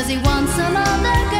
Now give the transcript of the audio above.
Does he want some other girl?